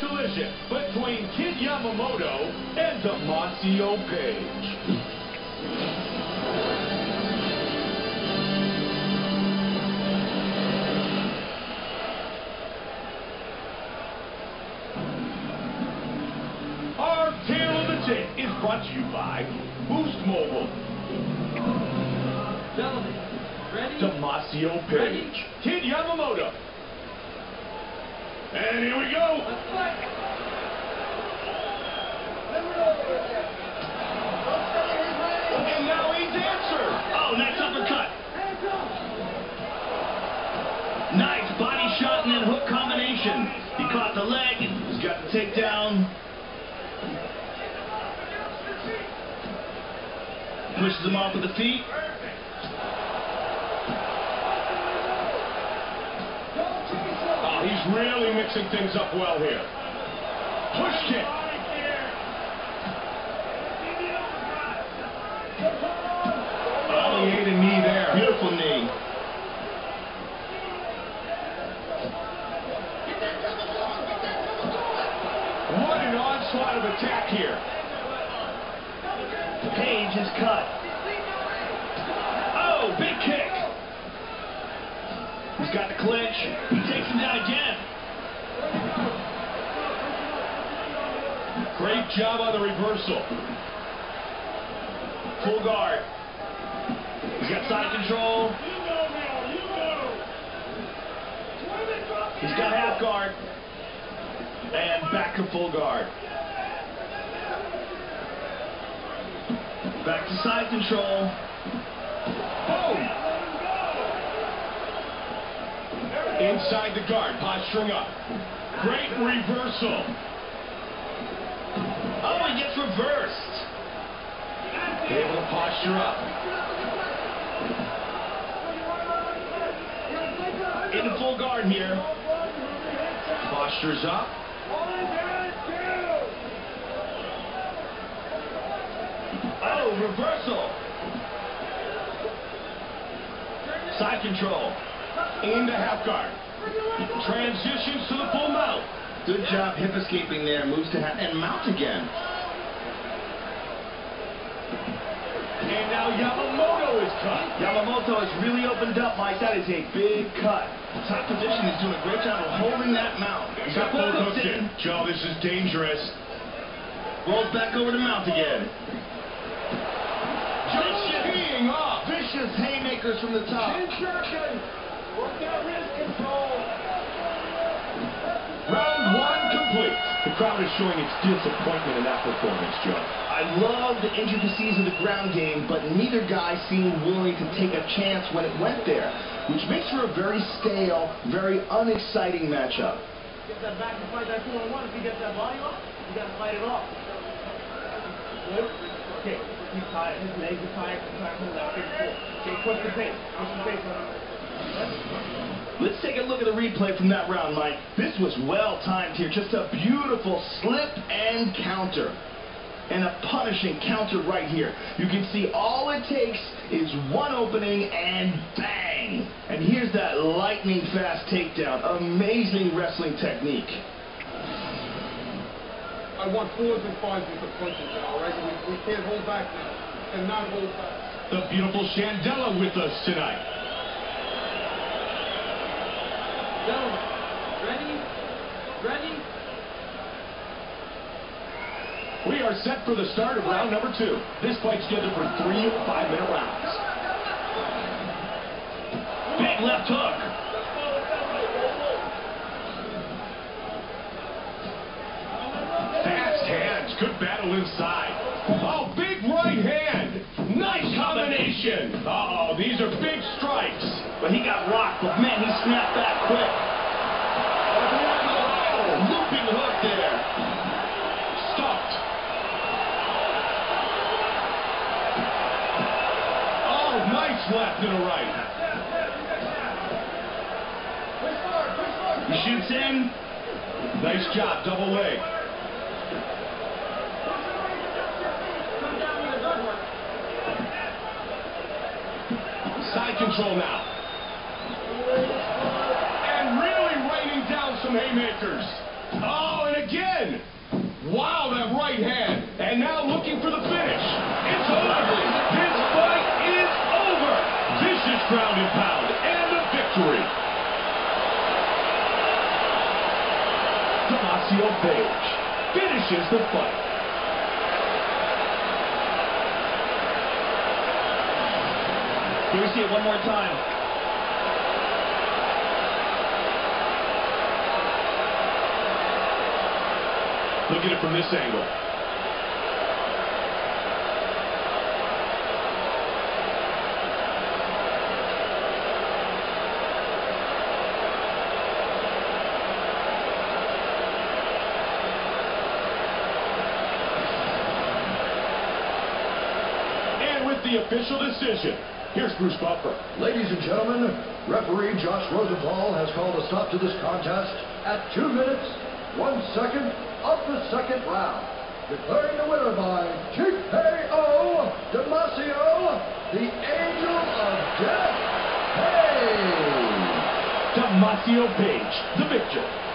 Collision between Kid Yamamoto and Damacio Page. Our tale of the tape is brought to you by Boost Mobile. Gentlemen, ready? Damacio Page. Kid Yamamoto. And here we go. And now he's answered. Oh, nice uppercut. Nice body shot and then hook combination. He caught the leg. He's got the takedown. Pushes him off with the feet. Really mixing things up well here. Push kick. Oh, he ate a knee there. Beautiful knee. What an onslaught of attack here. Page is cut. Oh, big kick. He's got the clinch. He takes him down again. Great job on the reversal. Full guard. He's got side control. He's got half guard. And back to full guard. Back to side control. Inside the guard, posturing up. Great reversal. Oh, he gets reversed. Able to posture up. In full guard here. Postures up. Oh, reversal. Side control. Into half guard. Transitions to the full mount. Good job hip escaping there. Moves to half and mount again. And now Yamamoto is cut. Yamamoto has really opened up, Mike. That is a big cut. Top position is doing a great job of holding that mount. He's got both hooks in. Joe, this is dangerous. Rolls back over to mount again. Just off. Vicious haymakers from the top. Round one complete. The crowd is showing its disappointment in that performance, Joe. I love the intricacies of the ground game, but neither guy seemed willing to take a chance when it went there, which makes for a very stale, very unexciting matchup. Get that back and fight that two on one. If you get that body off, you gotta fight it off. Good. Okay. He's tired. His legs are tired. He's trying to hold that big foot. Okay, push the pace. Push the pace. Let's take a look at the replay from that round, Mike. This was well timed here. Just a beautiful slip and counter. And a punishing counter right here. You can see all it takes is one opening and bang. And here's that lightning fast takedown. Amazing wrestling technique. I want fours and fives with the punches now, all right? We, we can't hold back now. Cannot hold back. The beautiful Chandella with us tonight. Ready? Ready? We are set for the start of round number two. This fight's scheduled for three five-minute rounds. Big left hook. Fast hands, good battle inside. Oh, big right hand. Nice combination. Uh-oh, these are big strikes. But he got rocked, but man, he snapped back quick. Looping hook there. Stuffed. Oh, nice left and a right. He shoots in. Nice job, double leg. Side control now. And really raining down some haymakers. Oh, and again. Wow, that right hand. And now looking for the finish. It's over. This fight is over. This is ground and pound and the victory. Damacio Page finishes the fight. Can we see it one more time? Look at it from this angle. And with the official decision, here's Bruce Buffer. Ladies and gentlemen, referee Josh Rosenthal has called a stop to this contest at 2 minutes, 1 second of the second round. Declaring the winner by TKO Damacio, the Angel of Death, Page. Damacio Page, the victor.